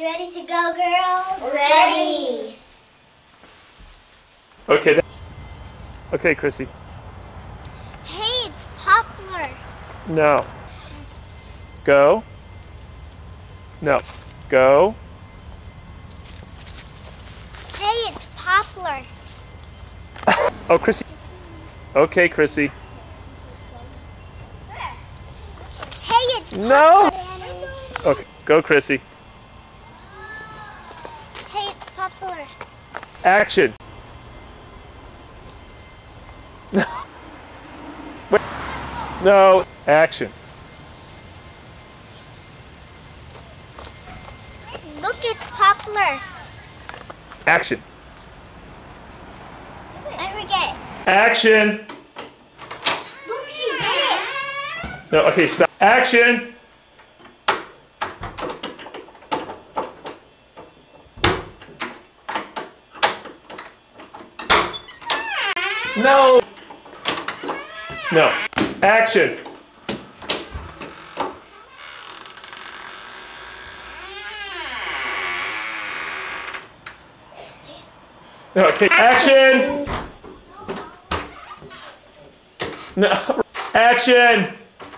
you ready to go, girls? Ready. Okay. th- Okay, Chrissy. Hey, it's Poplar. No. Go. No. Go. Hey, it's Poplar. Oh, Chrissy. Okay, Chrissy. Hey, it's No. Okay, go, Chrissy. Hey, Poplar. Action. No. Action. Look, it's Poplar. Action. I forget. Action. Look, she did it. No. Okay. Stop. Action. No. No. Action. No, okay. Action. No. Action.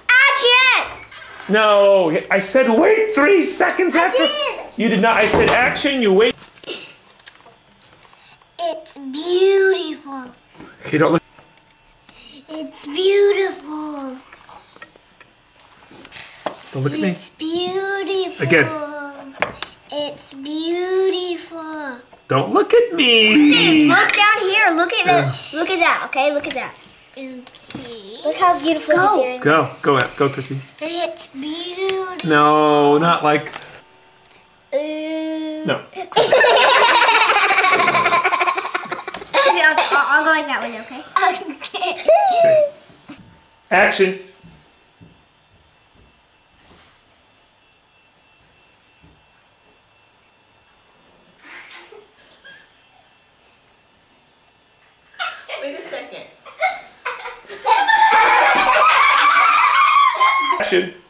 Action! No. I said wait three seconds after. did. You did not. I said action. You wait. It's beautiful. Okay. Don't look. It's beautiful. Don't look at me. It's beautiful. Again. It's beautiful. Don't look at me. Look down here. Look at the. Look at that. Okay. Look at that. Okay. Look how beautiful Go. his earrings. Go. Go. At. Go, Chrissy. It's beautiful. No, not like. Uh, No. I'll, I'll, I'll go like that way, okay? Okay. Okay. Action. Wait a second. Action.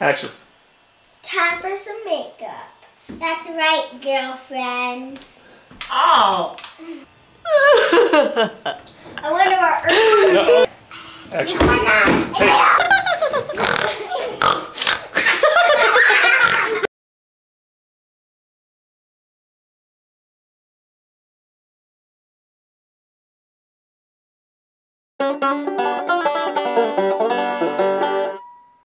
Action. Time for some makeup. That's right, girlfriend. Oh. I wonder what Earth No. Action. Oh hey. Thank